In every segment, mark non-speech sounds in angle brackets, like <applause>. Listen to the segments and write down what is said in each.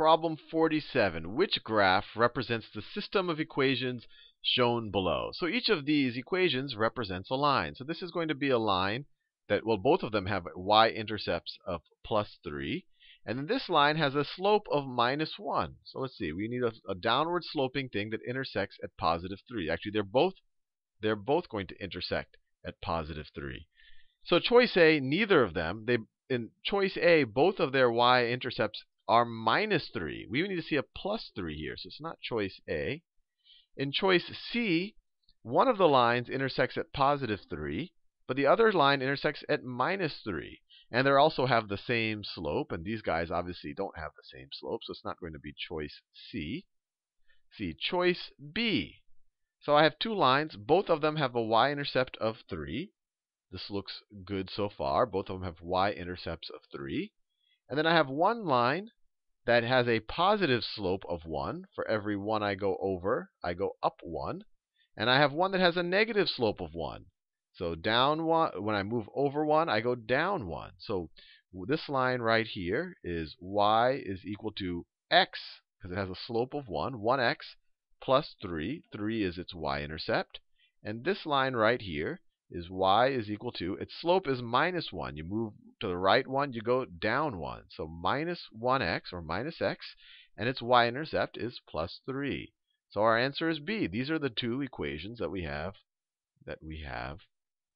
Problem 47. Which graph represents the system of equations shown below? So each of these equations represents a line. So this is going to be a line that, well, both of them have y-intercepts of plus 3. And then this line has a slope of minus 1. So let's see. We need a, a downward sloping thing that intersects at positive 3. Actually, they're both they're both going to intersect at positive 3. So choice A, neither of them, they in choice A, both of their y-intercepts are minus 3. We need to see a plus 3 here, so it's not choice A. In choice C, one of the lines intersects at positive 3, but the other line intersects at minus 3. And they also have the same slope, and these guys obviously don't have the same slope, so it's not going to be choice C. See, choice B. So I have two lines. Both of them have a y-intercept of 3. This looks good so far. Both of them have y-intercepts of 3. And then I have one line that has a positive slope of 1. For every 1 I go over, I go up 1. And I have one that has a negative slope of 1. So down 1, when I move over 1, I go down 1. So this line right here is y is equal to x, because it has a slope of 1, 1x plus 3. 3 is its y-intercept. And this line right here is y is equal to, its slope is minus 1. You move to the right 1, you go down 1. So minus 1x, or minus x, and its y-intercept is plus 3. So our answer is B. These are the two equations that we have that we have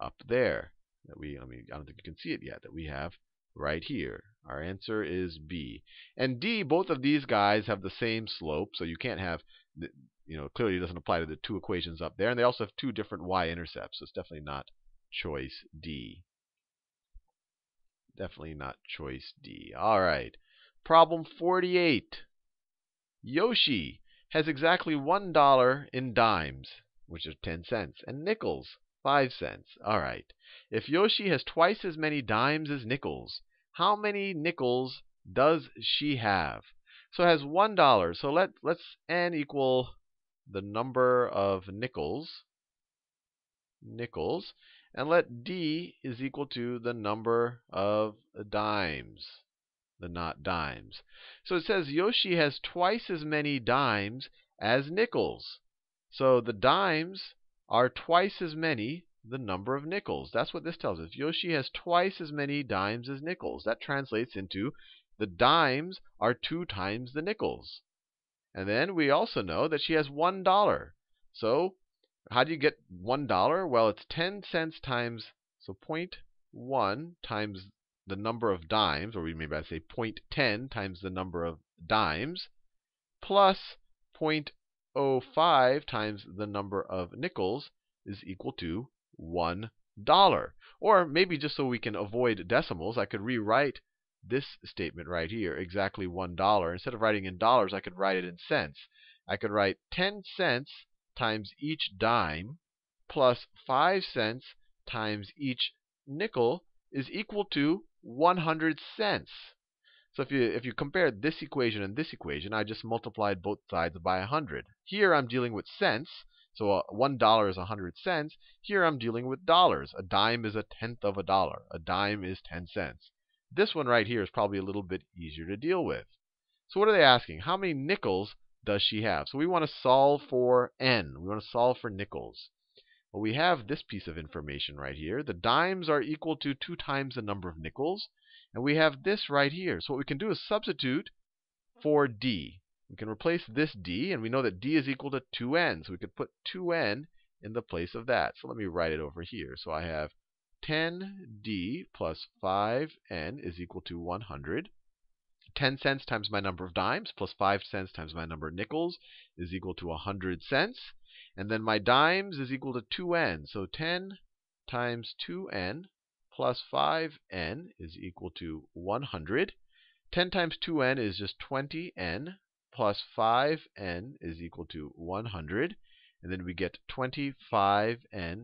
up there. That we, I mean, I don't think you can see it yet, that we have right here. Our answer is B. And D, both of these guys have the same slope, so you can't have you know, clearly it doesn't apply to the two equations up there. And they also have two different y-intercepts, so it's definitely not choice D. Definitely not choice D. All right. Problem 48. Yoshi has exactly $1 in dimes, which is 10 cents, and nickels, 5 cents. All right. If Yoshi has twice as many dimes as nickels, how many nickels does she have? So it has $1. So let, let's n equal the number of nickels, nickels, and let d is equal to the number of dimes, the not dimes. So it says Yoshi has twice as many dimes as nickels. So the dimes are twice as many the number of nickels. That's what this tells us. Yoshi has twice as many dimes as nickels. That translates into the dimes are two times the nickels. And then we also know that she has $1. So how do you get $1? Well, it's 10 cents times, so 0.1 times the number of dimes, or we may say 0.10 times the number of dimes, plus 0.05 times the number of nickels is equal to $1. Or maybe just so we can avoid decimals, I could rewrite this statement right here, exactly $1. Instead of writing in dollars, I could write it in cents. I could write 10 cents times each dime plus 5 cents times each nickel is equal to 100 cents. So if you if you compare this equation and this equation, I just multiplied both sides by 100. Here I'm dealing with cents, so uh, $1 is 100 cents. Here I'm dealing with dollars. A dime is a tenth of a dollar. A dime is 10 cents. This one right here is probably a little bit easier to deal with. So what are they asking? How many nickels does she have? So we want to solve for n. We want to solve for nickels. Well, we have this piece of information right here. The dimes are equal to 2 times the number of nickels. And we have this right here. So what we can do is substitute for d. We can replace this d, and we know that d is equal to 2n. So we could put 2n in the place of that. So let me write it over here. So I have 10d plus 5n is equal to 100. 10 cents times my number of dimes plus 5 cents times my number of nickels is equal to 100 cents. And then my dimes is equal to 2n. So 10 times 2n plus 5n is equal to 100. 10 times 2n is just 20n plus 5n is equal to 100. And then we get 25n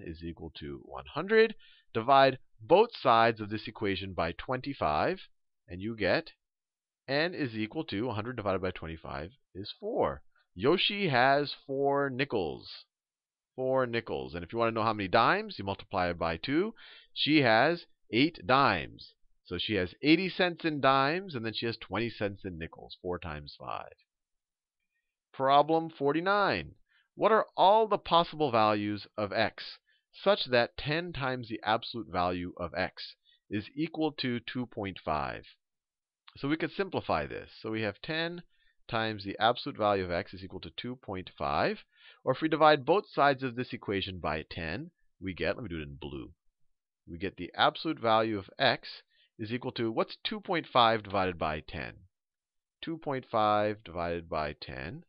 is equal to 100. Divide both sides of this equation by 25, and you get n is equal to 100 divided by 25 is 4. Yoshi has 4 nickels. 4 nickels. And if you want to know how many dimes, you multiply it by 2. She has 8 dimes. So she has 80 cents in dimes, and then she has 20 cents in nickels. 4 times 5. Problem 49. What are all the possible values of x such that 10 times the absolute value of x is equal to 2.5? So we could simplify this. So we have 10 times the absolute value of x is equal to 2.5. Or if we divide both sides of this equation by 10, we get, let me do it in blue, we get the absolute value of x is equal to, what's 2.5 divided by 10? 2.5 divided by 10.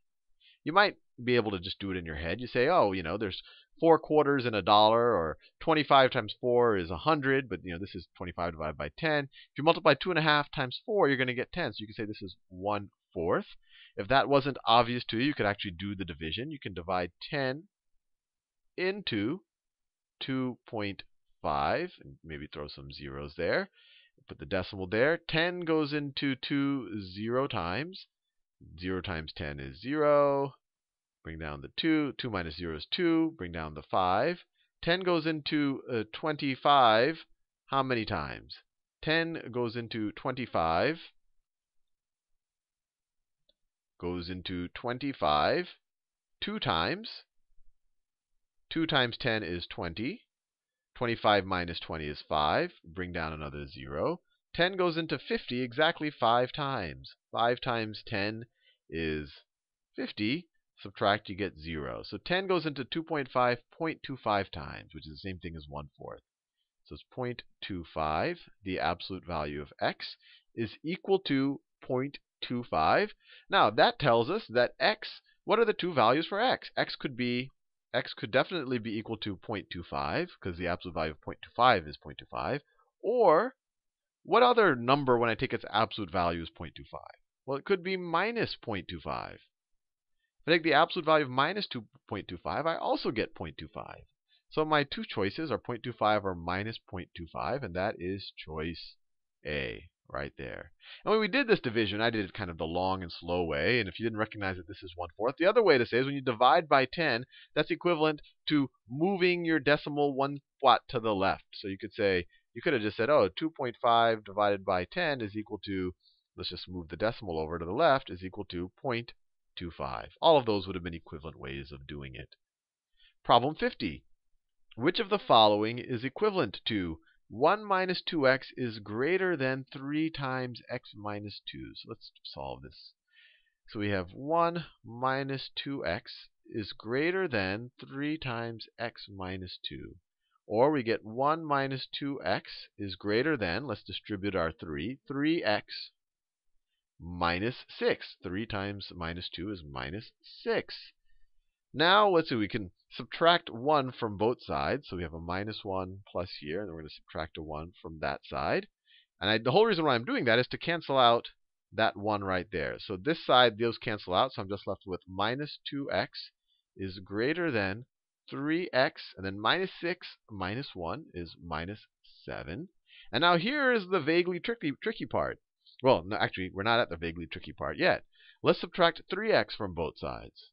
You might be able to just do it in your head. You say, oh, you know, there's four quarters in a dollar, or 25 times 4 is 100, but you know this is 25 divided by 10. If you multiply 2.5 times 4, you're going to get 10. So you can say this is 1 fourth. If that wasn't obvious to you, you could actually do the division. You can divide 10 into 2.5, and maybe throw some zeros there. Put the decimal there. 10 goes into 2 zero times. 0 times 10 is 0. Bring down the 2. 2 minus 0 is 2. Bring down the 5. 10 goes into uh, 25 how many times? 10 goes into 25, goes into 25 two times. 2 times 10 is 20. 25 minus 20 is 5. Bring down another 0. 10 goes into 50 exactly 5 times. 5 times 10 is 50 subtract, you get 0. So 10 goes into 2.5 0.25 times, which is the same thing as 1 fourth. So it's 0.25. The absolute value of x is equal to 0.25. Now, that tells us that x, what are the two values for x? x could be x could definitely be equal to 0.25 because the absolute value of 0.25 is 0.25. Or what other number when I take its absolute value is 0.25? Well, it could be minus 0.25. I take the absolute value of minus 2.25, I also get 0.25. So my two choices are 0.25 or minus 0.25, and that is choice A right there. And when we did this division, I did it kind of the long and slow way. And if you didn't recognize that this is 1 fourth, the other way to say is when you divide by 10, that's equivalent to moving your decimal one spot to the left. So you could say, you could have just said, oh, 2.5 divided by 10 is equal to, let's just move the decimal over to the left, is equal to 0.25. 0.25. All of those would have been equivalent ways of doing it. Problem 50. Which of the following is equivalent to 1 minus 2x is greater than 3 times x minus 2? So let's solve this. So we have 1 minus 2x is greater than 3 times x minus 2. Or we get 1 minus 2x is greater than, let's distribute our 3, 3x minus 6. 3 times minus 2 is minus 6. Now, let's see, we can subtract 1 from both sides. So we have a minus 1 plus here, and then we're going to subtract a 1 from that side. And I, the whole reason why I'm doing that is to cancel out that 1 right there. So this side, those cancel out, so I'm just left with minus 2x is greater than 3x, and then minus 6 minus 1 is minus 7. And now here is the vaguely tricky, tricky part. Well, no, actually, we're not at the vaguely tricky part yet. Let's subtract 3x from both sides.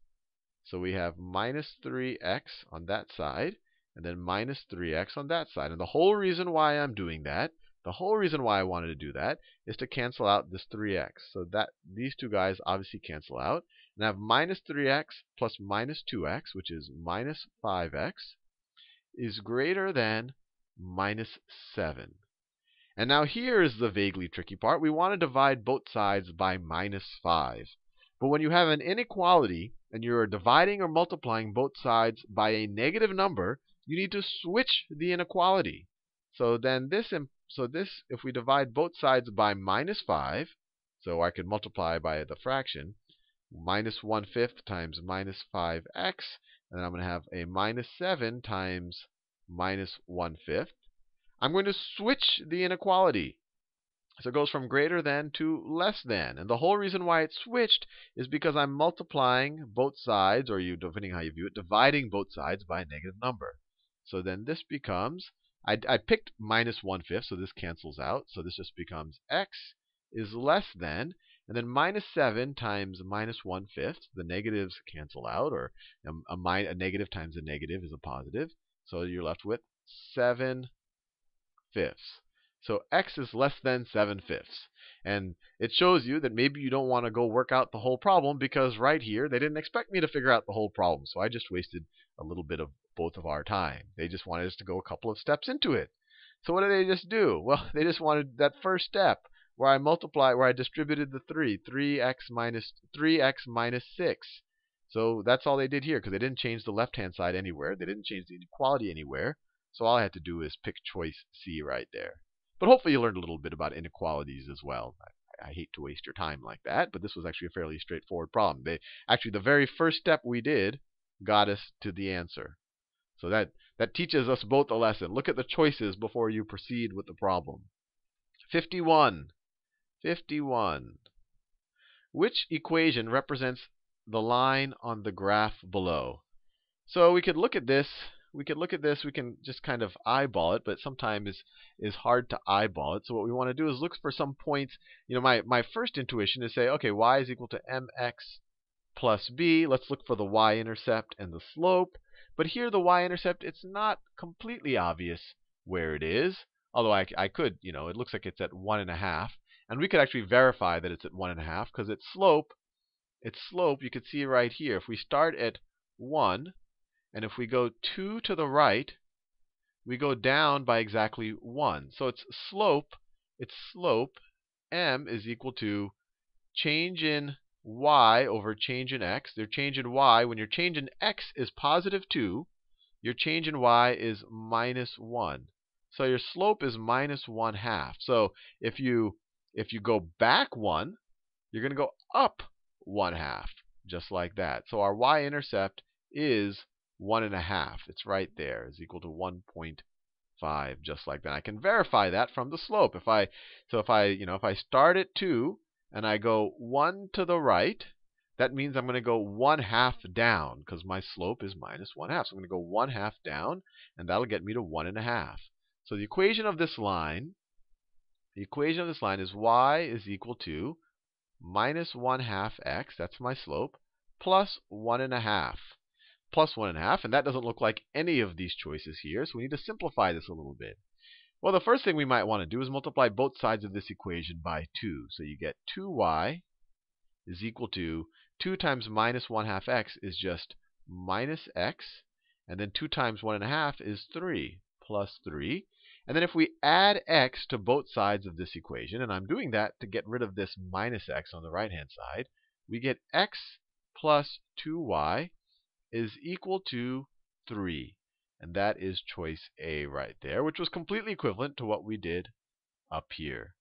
So we have minus 3x on that side, and then minus 3x on that side. And the whole reason why I'm doing that, the whole reason why I wanted to do that, is to cancel out this 3x. So that these two guys obviously cancel out. And I have minus 3x plus minus 2x, which is minus 5x, is greater than minus 7. And now here is the vaguely tricky part. We want to divide both sides by minus 5. But when you have an inequality and you're dividing or multiplying both sides by a negative number, you need to switch the inequality. So then this, so this, if we divide both sides by minus 5, so I could multiply by the fraction, minus 1 fifth times minus 5x, and then I'm going to have a minus 7 times minus 1 fifth. I'm going to switch the inequality. So it goes from greater than to less than. And the whole reason why it switched is because I'm multiplying both sides, or you, depending how you view it, dividing both sides by a negative number. So then this becomes, I, I picked minus 1 fifth, so this cancels out. So this just becomes x is less than, and then minus 7 times minus 1 fifth. The negatives cancel out, or a, a, a negative times a negative is a positive. So you're left with 7 fifths. So x is less than 7 fifths. And it shows you that maybe you don't want to go work out the whole problem because right here they didn't expect me to figure out the whole problem. So I just wasted a little bit of both of our time. They just wanted us to go a couple of steps into it. So what did they just do? <laughs> Well, they just wanted that first step where I multiply, where I distributed the 3, 3x minus 3x minus 6. So that's all they did here because they didn't change the left-hand side anywhere. They didn't change the inequality anywhere. So all I had to do is pick choice C right there. But hopefully you learned a little bit about inequalities as well. I, I hate to waste your time like that, but this was actually a fairly straightforward problem. They, actually, the very first step we did got us to the answer. So that, that teaches us both a lesson. Look at the choices before you proceed with the problem. 51. 51. Which equation represents the line on the graph below? So we could look at this we could look at this, we can just kind of eyeball it, but sometimes is is hard to eyeball it. So what we want to do is look for some points. You know, my, my first intuition is say, okay, y is equal to mx plus b. Let's look for the y-intercept and the slope. But here the y-intercept, it's not completely obvious where it is. Although I, I could, you know, it looks like it's at 1.5. And we could actually verify that it's at 1.5 because its slope, its slope, you can see right here. If we start at 1, and if we go 2 to the right, we go down by exactly 1. So its slope, its slope, m, is equal to change in y over change in x. Their change in y, when your change in x is positive 2, your change in y is minus 1. So your slope is minus 1 half. So if you if you go back 1, you're going to go up 1 half, just like that. So our y-intercept is one and a half. It's right there. Is equal to 1.5, just like that. I can verify that from the slope. If I so if I you know if I start at two and I go one to the right, that means I'm going to go one half down because my slope is minus one half. So I'm going to go one half down, and that'll get me to one and a half. So the equation of this line, the equation of this line is y is equal to minus one half x, that's my slope, plus one and a half plus 1.5, and that doesn't look like any of these choices here, so we need to simplify this a little bit. Well, the first thing we might want to do is multiply both sides of this equation by 2. So you get 2y is equal to 2 times minus 1 half x is just minus x, and then 2 times 1 and a half is 3 plus 3. And then if we add x to both sides of this equation, and I'm doing that to get rid of this minus x on the right-hand side, we get x plus 2y is equal to 3. And that is choice A right there, which was completely equivalent to what we did up here.